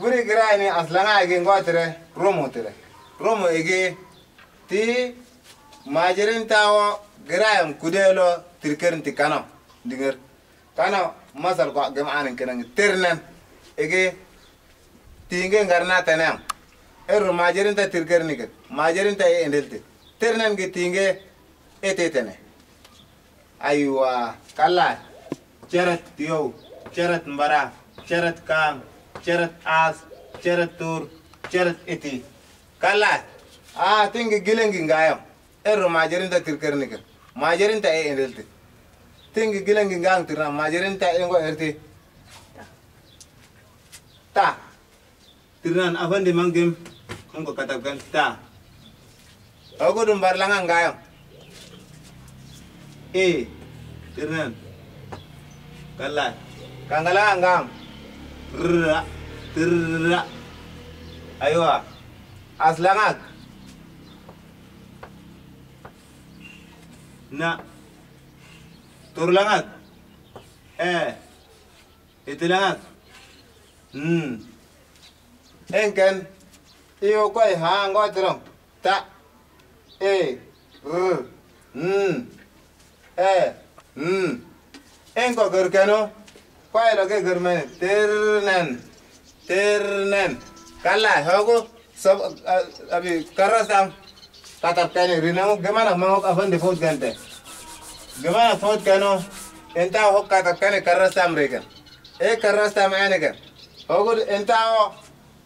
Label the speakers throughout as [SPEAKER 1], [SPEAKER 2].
[SPEAKER 1] buri gira ni aslanga ege ngotere romo tere. Romo ege ti majirin tawo gira yam kudelo tirkerin ti kano dinger. Kano masal ko gem anin kenang ternen. Ege tinge ngarna tenem erro majirin ta tirkerin ket majirin ta endelte ternen ge tinge etetene aywa kala ceret tiyow ceret mbara ceret kang ceret as ceret tur ceret iti kala. A tingi gilengi ngayam erro majarinta tirkernika. Majarinta e endelte tingi gilengi ngang tirna. Majarinta e ngo erti. Ta. Tirnan afandi mangem ngo katabkan ta. Aku dum barlanga ngayam e. Tirnan. Kala. Kangala ngam rra, rra. Aywa, aslangag. Na, turlangag. Eh, itilangag. Hmm. Enken, iyo koy hango tirong. Ta, e, r, n, e, n. Enko gerkeno. पाए लगे घर में तेरनन तेरनन काला है होगो सब अभी कर रहा था ताता कहने रिनामो गमाना मैं वो अपन दिफोत गंते गमाना फोत कहनो इंता होक काता कहने कर रहा था अमरीकन एक कर रहा था मैंने कर होगो इंता हो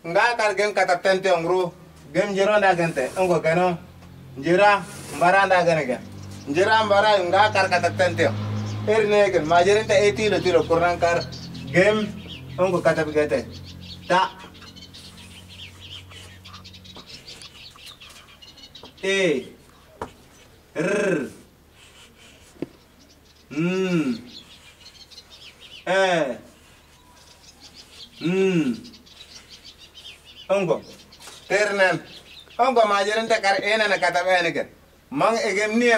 [SPEAKER 1] nga kar gen katak tente ongru gem jero nda gente ongo keno जीरा बरा ना करेगा जीरा बरा गा कर kar katak erne gen majerenta e tilo tilo kurang kar gem ongo katap gete ta. E R. N E. N Ongo. Ternan Ongo majerin ta kar ena na kata bene ken Mang egem nie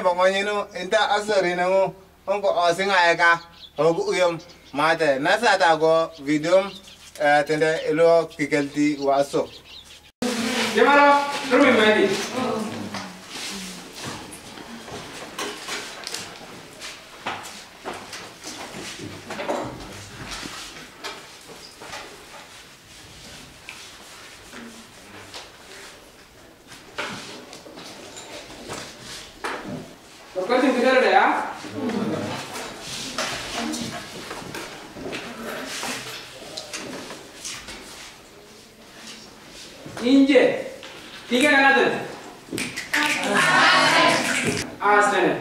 [SPEAKER 1] không có ở sinh ai cả họ cũng yếm mà thế nãy sao ta có video thế này lo
[SPEAKER 2] kikal ti wa so Jemaah, terus main di. Kau tinggal ada ya? ince. Diğer anadır. Aslanı.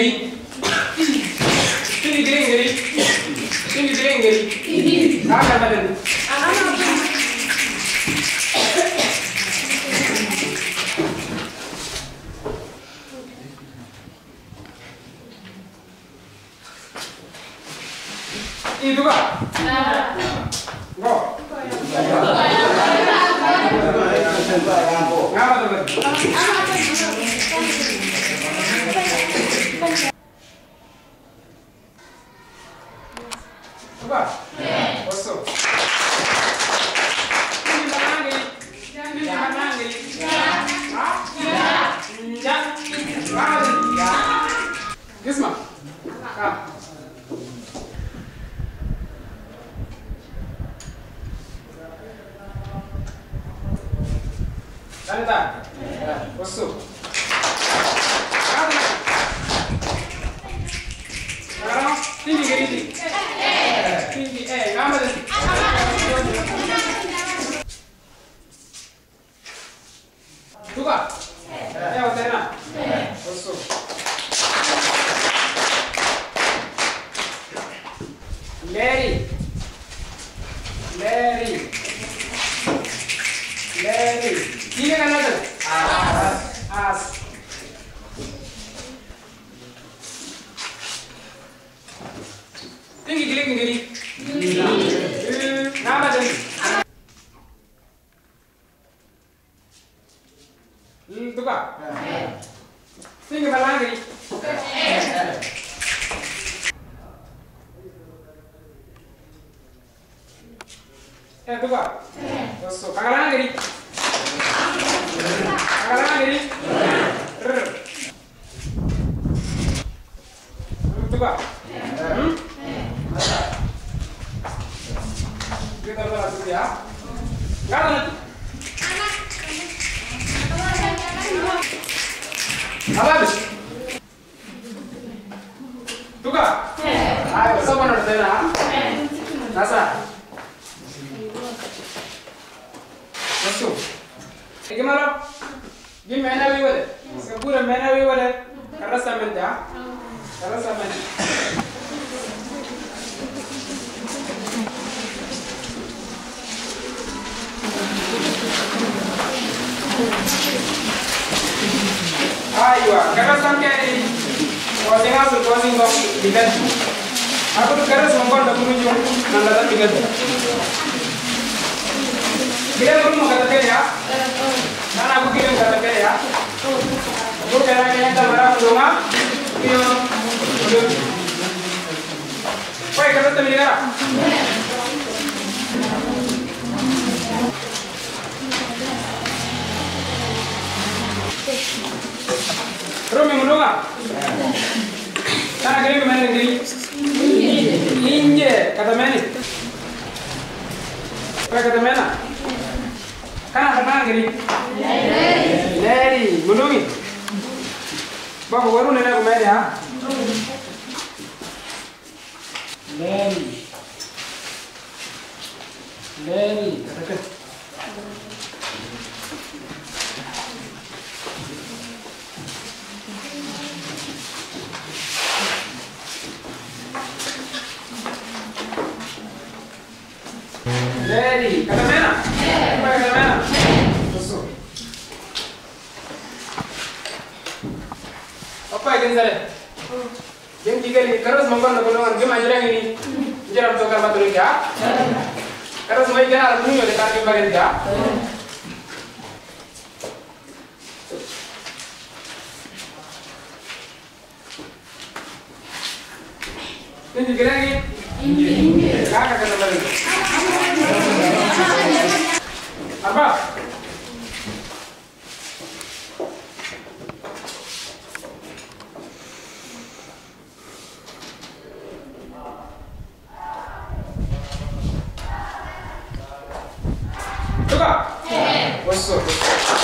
[SPEAKER 2] తింగిరి తింగి తిరింగిరి తింగి తిరింగిరి కాకన్నది ఇదిగా go Gracias. होगा बसो किस्मा हाँ Canada. What's up? Canada. Canada. Canada. Canada. 예, 라면. 누가? 네. 야, 어때나? 네. 벌써. 메리. 메리. 메리. 이게 가나든? 아스. 아스. 땡기, 기리, 기리. 나머지는 음, 누가? 네. 생겨 발랑이. 야, 누가? 네. 여섯, 강랑이. 강랑이. 누가? يا. يلا. حبابش توكا. هاي بس انا ردينا ها؟ ناسا. بسو أجي مرة. دي معنوي ولد. سبورة معنوي ولد. كرسة من ده كرسة من ده. Sama dia. Aywa, karena sampai closing house closing box diganti. Aku tuh karena semua udah menuju nanda diganti. Kirim dulu mau kata ya. Karena aku kirim kata ya. Aku kira kamera belum Kirim. Belum. Woi, kata temen Rumi mundunga. Kana kiri ke mana kiri? Inje kata mana? Kau kata mana? Kana kata mana kiri? Leri. Mundungi. Bapak baru nena ke mana ya? Leri. Leri. Kata kata. Ready. Kata mana? Coba kata mana? Tusuk. Apa yang saya? Jam tiga ni terus nak gunungan jam aja ini. Jaram tu kan betul ya? Terus mai kan aku ni ada kaki bagian ya? Ini అబ్బా 네. 멋있어, 멋있어.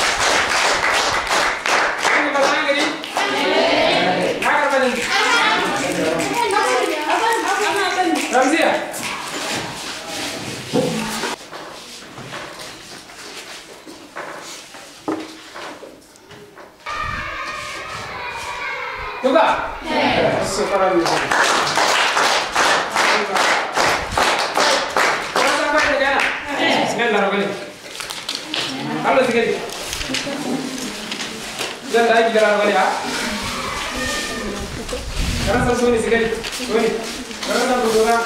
[SPEAKER 2] Kali. Kalau sekali. Jangan lagi kali ya. Karena satu ini sekali. Ini. Karena. Satu orang